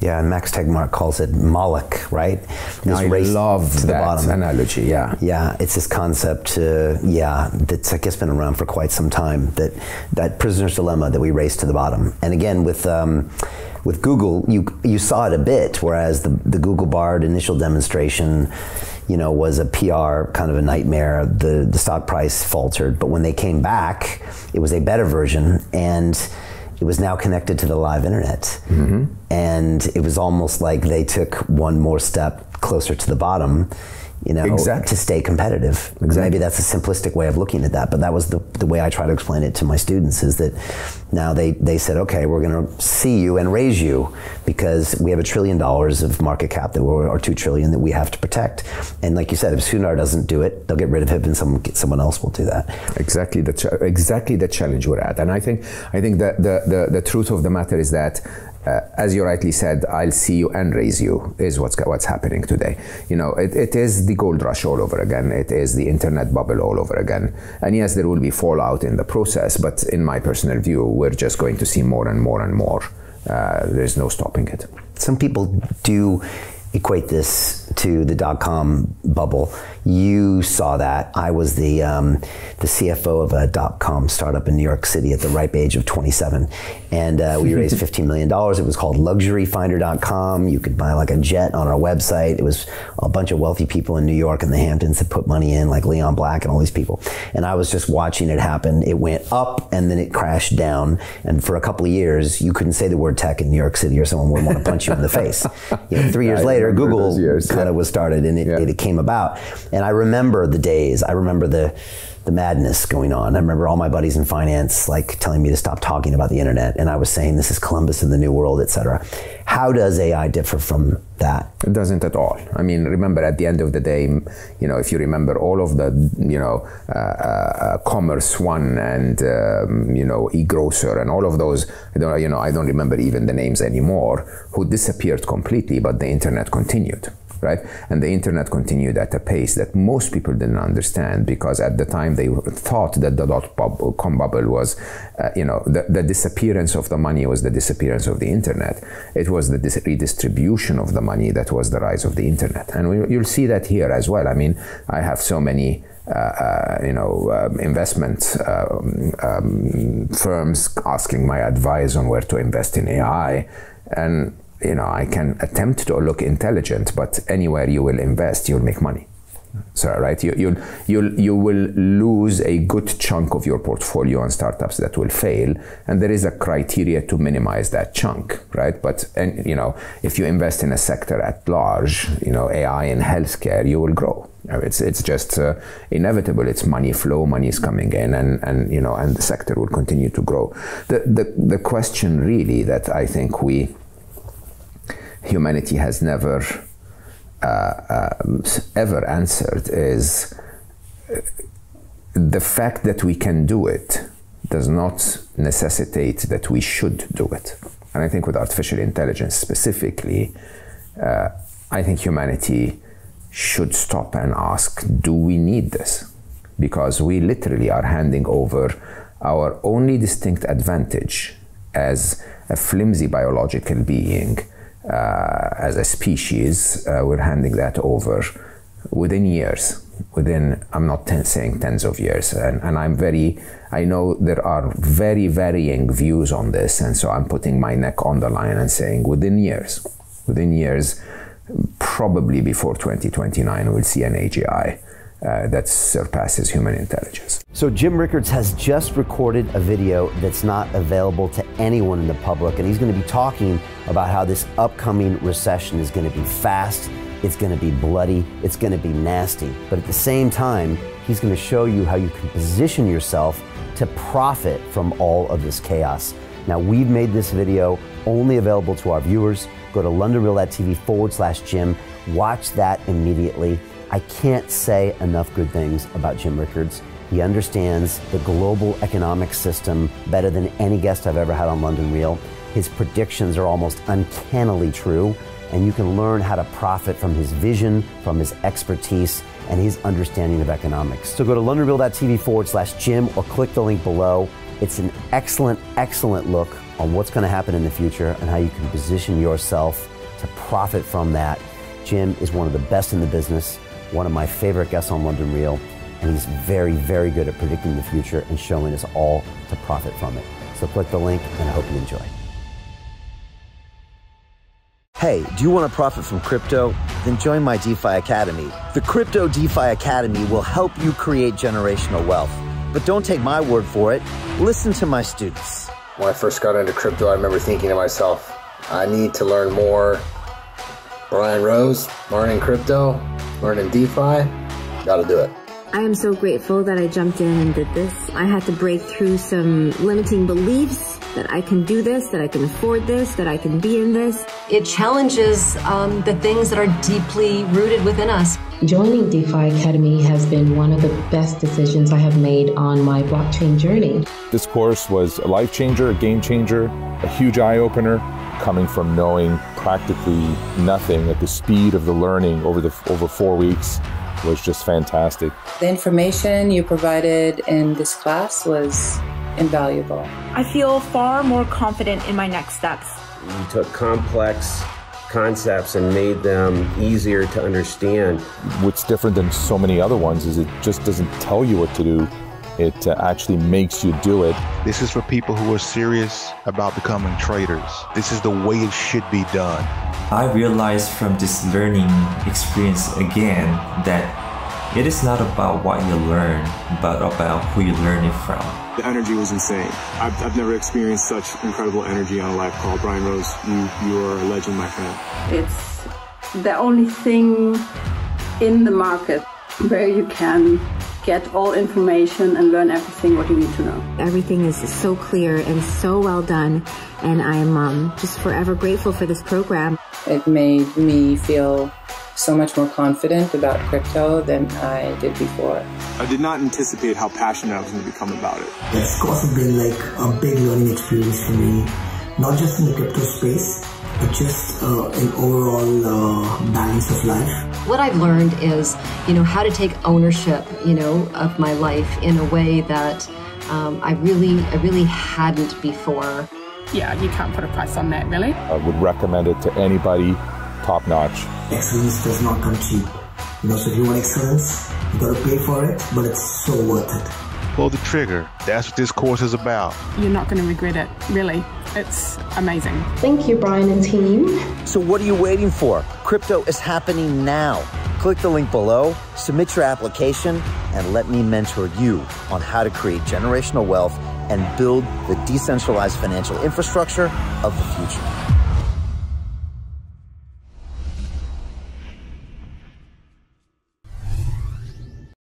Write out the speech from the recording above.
Yeah, and Max Tegmark calls it Moloch, right? This I love that analogy. Yeah, yeah, it's this concept. Uh, yeah, that's I guess been around for quite some time. That that prisoner's dilemma that we race to the bottom. And again, with um, with Google, you you saw it a bit, whereas the the Google Bard initial demonstration, you know, was a PR kind of a nightmare. The the stock price faltered, but when they came back, it was a better version and it was now connected to the live internet. Mm-hmm. And it was almost like they took one more step closer to the bottom you know, exactly. to stay competitive. Exactly. Maybe that's a simplistic way of looking at that, but that was the, the way I try to explain it to my students is that now they, they said, okay, we're going to see you and raise you because we have a trillion dollars of market cap that we're, or two trillion that we have to protect. And like you said, if Sundar doesn't do it, they'll get rid of him and someone, someone else will do that. Exactly the, exactly the challenge we're at. And I think, I think that the, the, the truth of the matter is that uh, as you rightly said, I'll see you and raise you is what's what's happening today. You know, it, it is the gold rush all over again. It is the internet bubble all over again. And yes, there will be fallout in the process, but in my personal view, we're just going to see more and more and more. Uh, there's no stopping it. Some people do equate this to the dot com bubble. You saw that. I was the um, the CFO of a dot com startup in New York City at the ripe age of 27, and uh, we raised 15 million dollars. It was called LuxuryFinder.com. You could buy like a jet on our website. It was a bunch of wealthy people in New York and the Hamptons that put money in, like Leon Black and all these people. And I was just watching it happen. It went up and then it crashed down. And for a couple of years, you couldn't say the word tech in New York City, or someone would want to punch you in the face. You know, three years later, Google kind of yeah. was started and it, yeah. it, came about. And I remember the days. I remember the the madness going on. I remember all my buddies in finance like telling me to stop talking about the internet, and I was saying this is Columbus in the New World, etc. How does AI differ from that? It doesn't at all. I mean, remember at the end of the day, you know, if you remember all of the, you know, uh, uh, Commerce One and um, you know, eGrocer and all of those, you know, I don't remember even the names anymore, who disappeared completely, but the internet continued right? And the internet continued at a pace that most people didn't understand because at the time they thought that the dot-com bubble was, uh, you know, the, the, disappearance of the money was the disappearance of the internet. It was the redistribution of the money that was the rise of the internet. And we, you'll see that here as well. I mean, I have so many uh, uh, you know, um, investment um, um, firms asking my advice on where to invest in AI. And you know, I can attempt to look intelligent, but anywhere you will invest, you'll make money. So, right, you, you'll, you'll, you will lose a good chunk of your portfolio on startups that will fail, and there is a criteria to minimize that chunk, right? But, and, you know, if you invest in a sector at large, you know, AI and healthcare, you will grow. It's, it's just uh, inevitable. It's money flow, money is coming in, and, and, you know, and the sector will continue to grow. The, the, the question really that I think we, humanity has never uh, uh, ever answered is uh, the fact that we can do it does not necessitate that we should do it. And I think with artificial intelligence specifically, uh, I think humanity should stop and ask do we need this? Because we literally are handing over our only distinct advantage as a flimsy biological being as a species, uh, we're handing that over within years. Within, I'm not ten, saying tens of years, and, and I'm very, I know there are very varying views on this, and so I'm putting my neck on the line and saying within years, within years, probably before 2029, we'll see an AGI uh, that surpasses human intelligence. So, Jim Rickards has just recorded a video that's not available to anyone in the public, and he's going to be talking about how this upcoming recession is going to be fast, it's going to be bloody, it's going to be nasty. But at the same time, he's going to show you how you can position yourself to profit from all of this chaos. Now, we've made this video only available to our viewers. Go to londonreal.tv forward slash Jim. Watch that immediately. I can't say enough good things about Jim Rickards. He understands the global economic system better than any guest I've ever had on London Real. His predictions are almost uncannily true, and you can learn how to profit from his vision, from his expertise, and his understanding of economics. So go to londonreal.tv forward slash Jim or click the link below. It's an excellent, excellent look on what's going to happen in the future and how you can position yourself to profit from that. Jim is one of the best in the business, one of my favorite guests on London Real, and he's very, very good at predicting the future and showing us all to profit from it. So click the link, and I hope you enjoy. Hey, do you want to profit from crypto? Then join my DeFi Academy. The Crypto DeFi Academy will help you create generational wealth. But don't take my word for it. Listen to my students. When I first got into crypto, I remember thinking to myself, I need to learn more. Brian Rose, learning crypto, learning DeFi, gotta do it. I am so grateful that I jumped in and did this. I had to break through some limiting beliefs that I can do this, that I can afford this, that I can be in this. It challenges um, the things that are deeply rooted within us. Joining DeFi Academy has been one of the best decisions I have made on my blockchain journey. This course was a life changer, a game changer, a huge eye opener coming from knowing practically nothing at the speed of the learning over the over 4 weeks was just fantastic. The information you provided in this class was invaluable. I feel far more confident in my next steps. You took complex concepts and made them easier to understand. What's different than so many other ones is it just doesn't tell you what to do. It uh, actually makes you do it. This is for people who are serious about becoming traders. This is the way it should be done. I realized from this learning experience again that it is not about what you learn, but about who you learn it from. The energy was insane. I've, I've never experienced such incredible energy on a live call. Brian Rose, you, you are a legend, my friend. It's the only thing in the market where you can get all information and learn everything what you need to know. Everything is so clear and so well done, and I'm um, just forever grateful for this program. It made me feel so much more confident about crypto than I did before. I did not anticipate how passionate I was going to become about it. It's also been like a big learning experience for me, not just in the crypto space, but just uh, in overall uh, balance of life. What I've learned is, you know, how to take ownership, you know, of my life in a way that um, I really, I really hadn't before. Yeah, you can't put a price on that, really. I would recommend it to anybody top notch. Excellence does not come cheap. You know, so if you want excellence, you gotta pay for it, but it's so worth it. Pull the trigger. That's what this course is about. You're not going to regret it, really. It's amazing. Thank you, Brian and team. So, what are you waiting for? Crypto is happening now. Click the link below, submit your application, and let me mentor you on how to create generational wealth and build the decentralized financial infrastructure of the future.